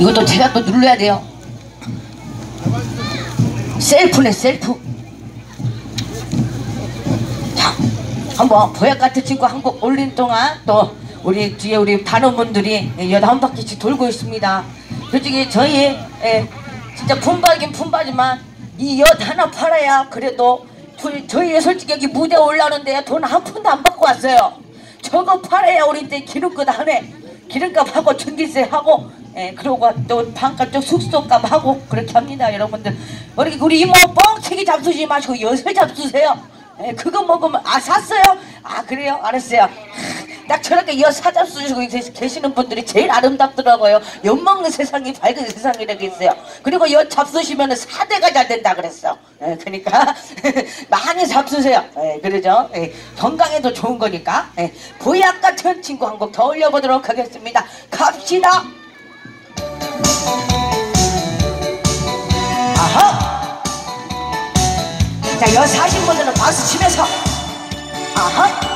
이것도 제가 또 눌러야 돼요. 셀프네 셀프. 자, 한번 보약 같은 친구 한 곡 올린 동안 또 우리 뒤에 우리 단원분들이 여덟 한 바퀴씩 돌고 있습니다. 솔직히 저희 예, 진짜 품바긴 품바지만 이 엿 하나 팔아야 그래도 두- 저희 솔직히 여기 무대 올라오는데 돈 한 푼도 안 받고 왔어요. 저거 팔아야 우리 때 기름값 하네. 기름값 하고 전기세 하고 예, 그러고 또 방값 또 숙소값 하고 그렇게 합니다 여러분들 우리 우리 이모 뻥치기 잡수지 마시고 엿을 잡수세요 예, 그거 먹으면 아 샀어요? 아 그래요? 알았어요 딱 저렇게 엿 사잡수시고 계시- 계시는 분들이 제일 아름답더라고요. 엿 먹는 세상이 밝은 세상이라고 했어요. 그리고 엿 잡수시면 사대가 잘 된다 그랬어. 예, 그러니까 많이 잡수세요. 예, 그러죠? 예, 건강에도 좋은 거니까. 예, 보약 같은 친구 한 곡 더 올려보도록 하겠습니다. 갑시다. 아하! 자 여기 사신 분들은 박수 치면서 아하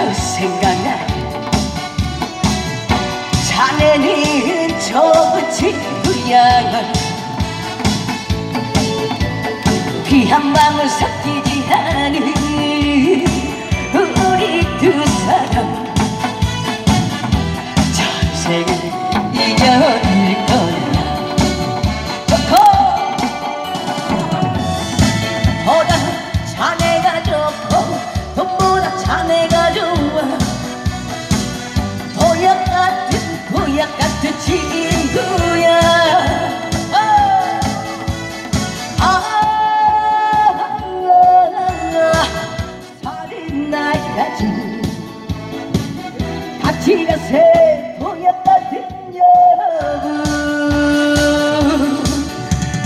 저 생각나 자네는 저 친구야 피한 방울 섞이지 같이 가세 보약 같은 여러분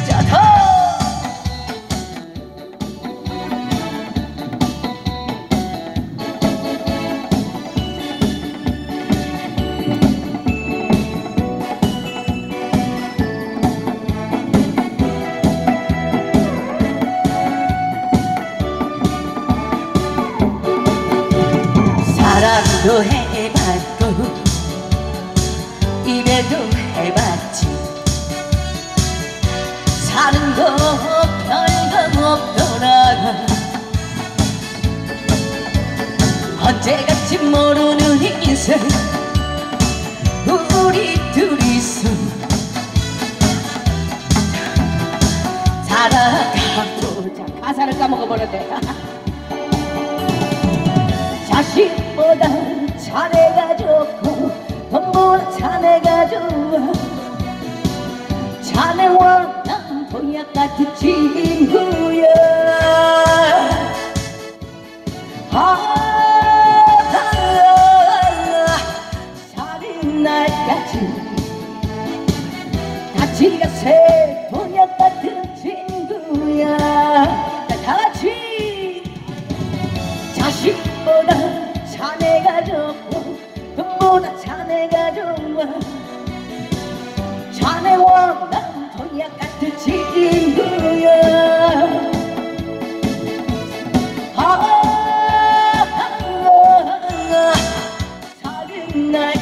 자더! 사랑도 해 없더라 언제 갈지 모르는 인생 우리 둘이서 살아가보자 가사를 까먹어버렸네. 자식보다 자네가 좋고 돈보다 자네가 좋아. 자네와 난 보약 같은 친구야. 아, 날까지 같이 가세 보약 같은 친구야. 자, 다 같이. 자식보다 자네가 좋고 돈보다 자네가 좋아. 자네와 난 도약 사는 날